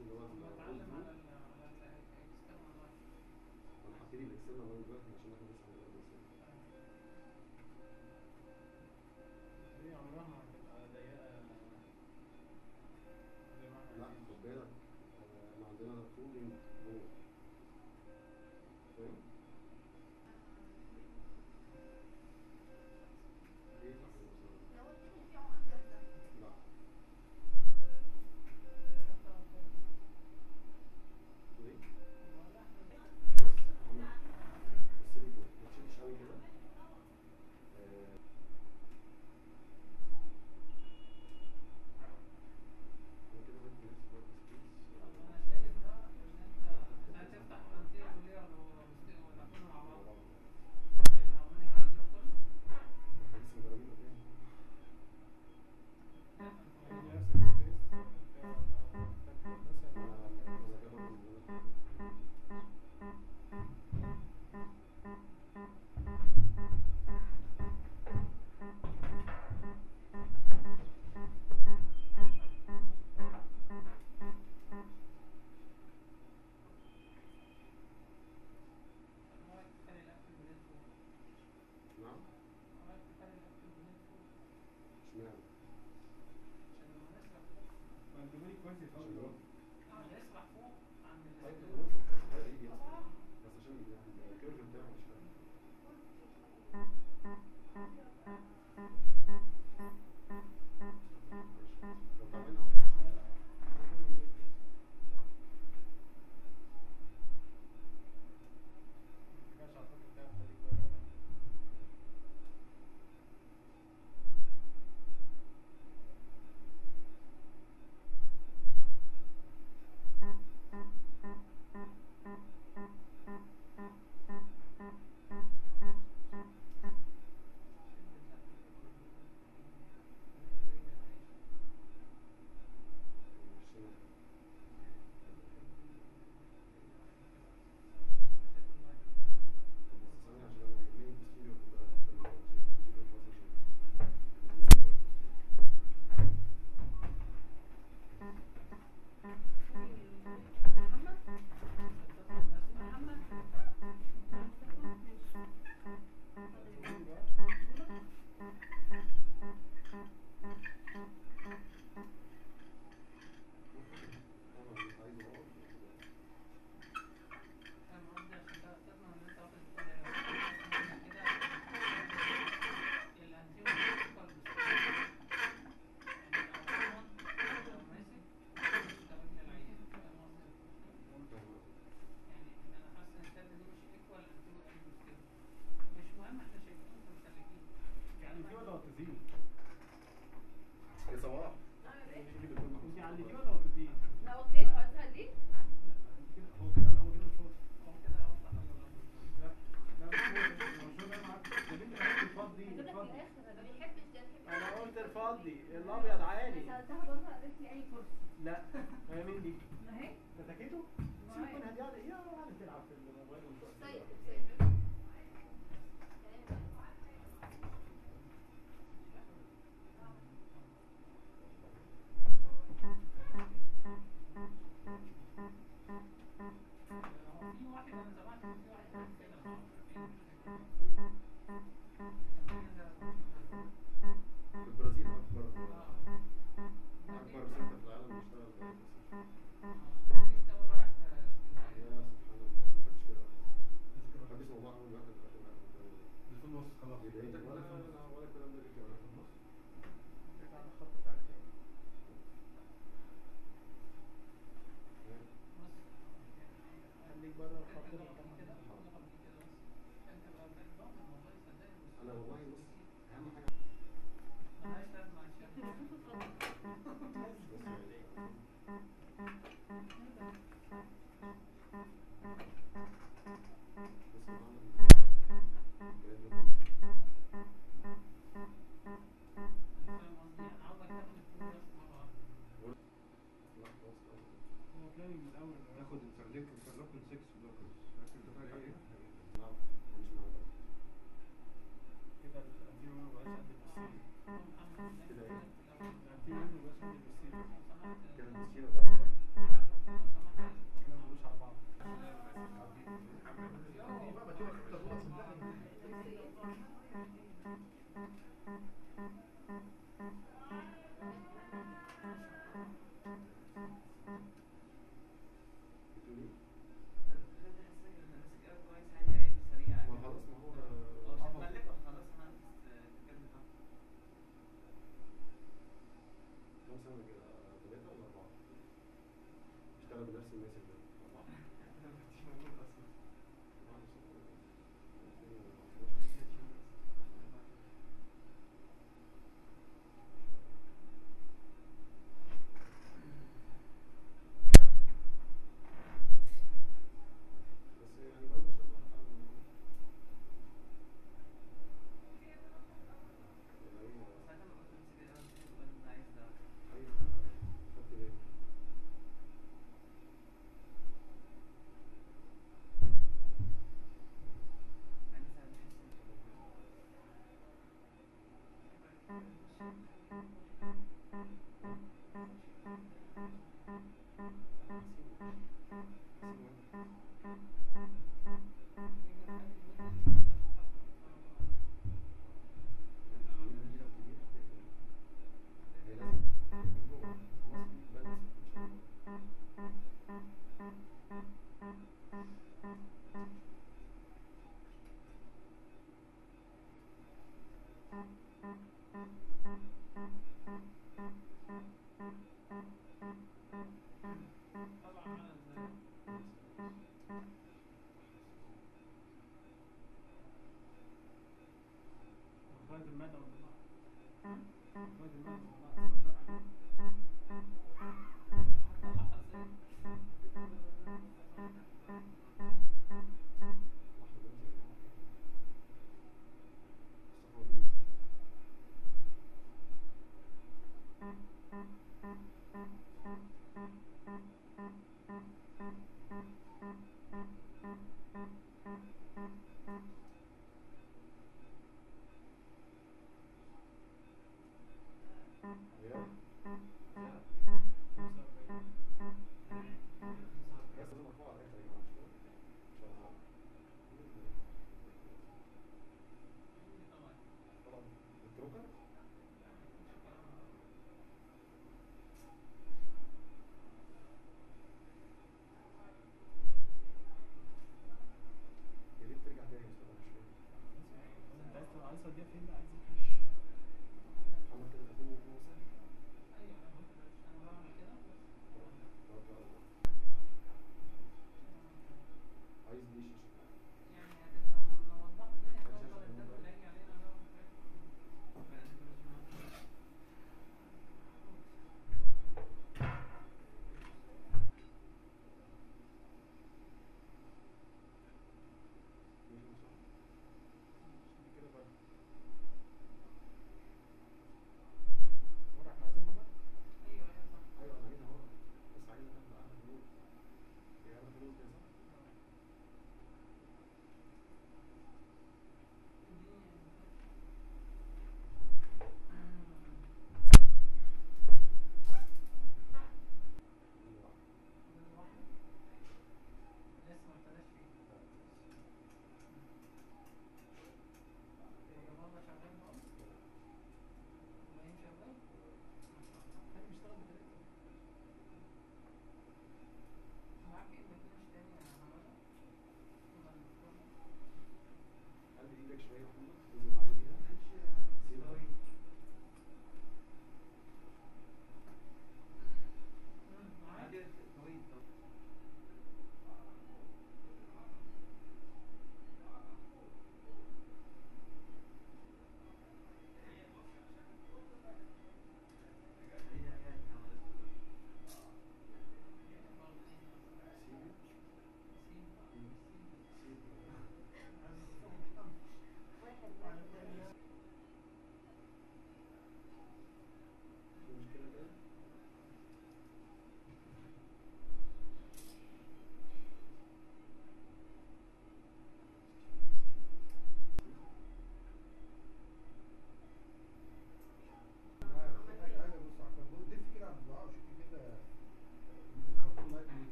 اللي هو هبتدي بال external line دلوقتي عشان إحنا hacerlo.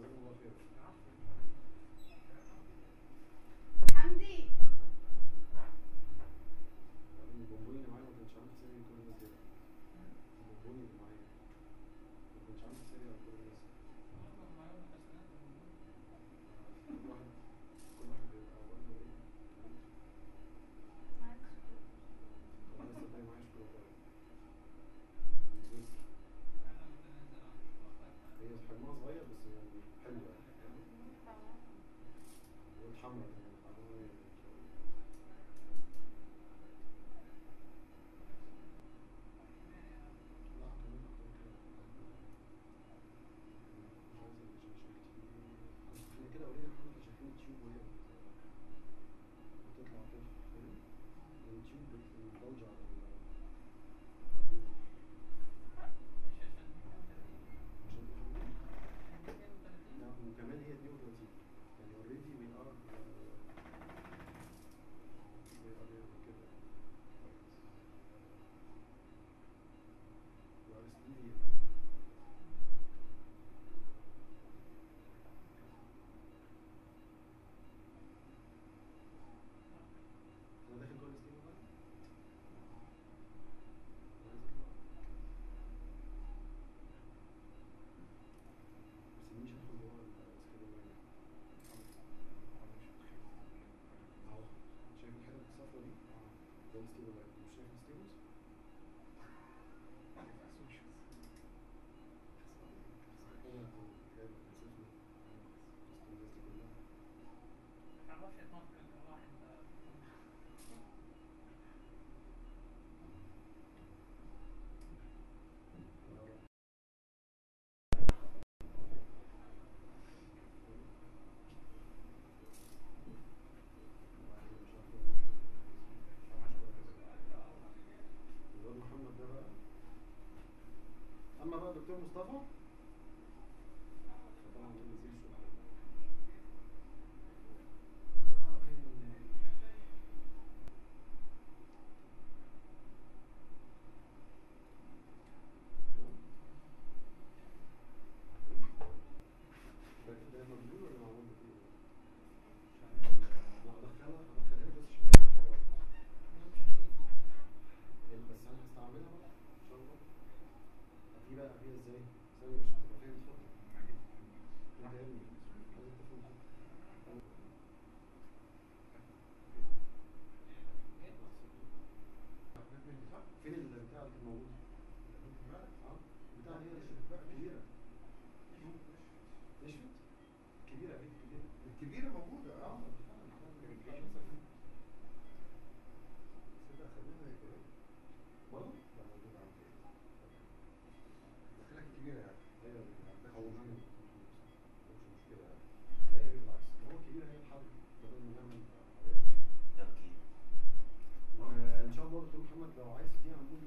그런 것 같아요. come kurduğumuz zaman دكتور محمد لو عايز فيها نقول